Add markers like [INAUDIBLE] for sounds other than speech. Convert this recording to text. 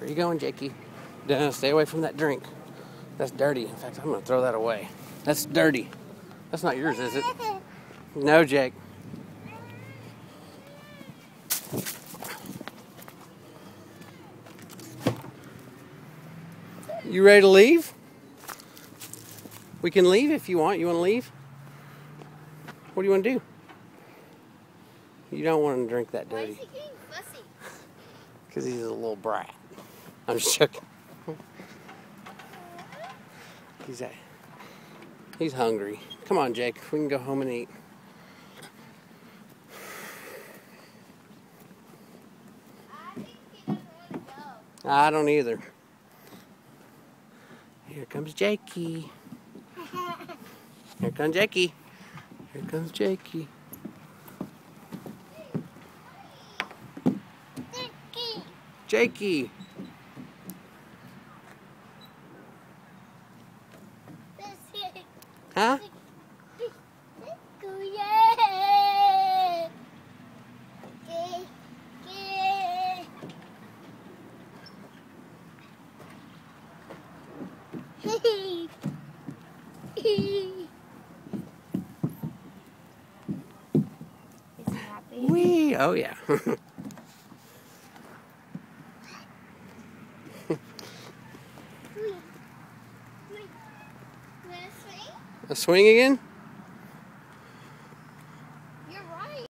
Where are you going, Jakey? Nah, stay away from that drink. That's dirty. In fact, I'm going to throw that away. That's dirty. That's not yours, is it? No, Jake. You ready to leave? We can leave if you want. You want to leave? What do you want to do? You don't want him to drink that Why is dirty. he getting fussy? [LAUGHS] Because he's a little brat. I'm just joking. He's a, he's hungry. Come on, Jake. We can go home and eat. I think he doesn't want to go. I don't either. Here comes Jakey. Here comes Jakey. Here comes Jakey. Jakey. This is Huh? Dicky. Yeah. Dicky. He's happy. Wee. Oh, yeah. [LAUGHS] A swing again?